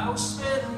I'll spend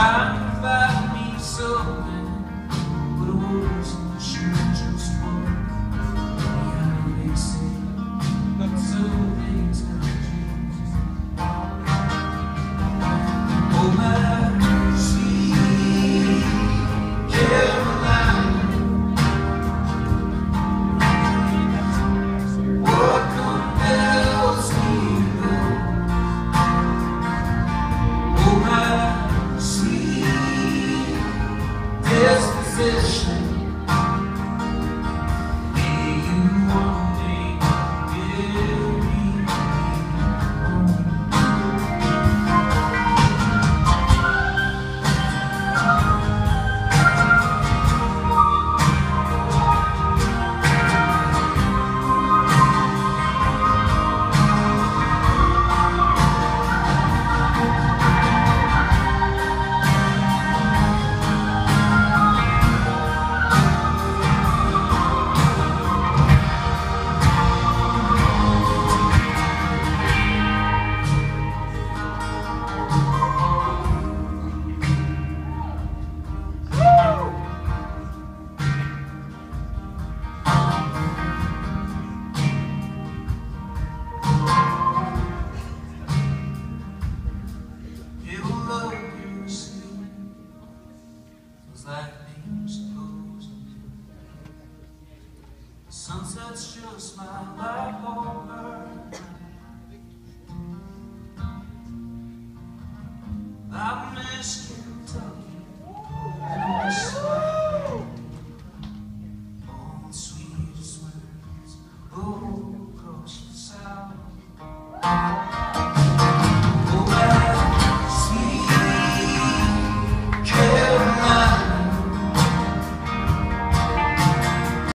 time. exist Sunsets should smile like Homer. I miss Kentucky.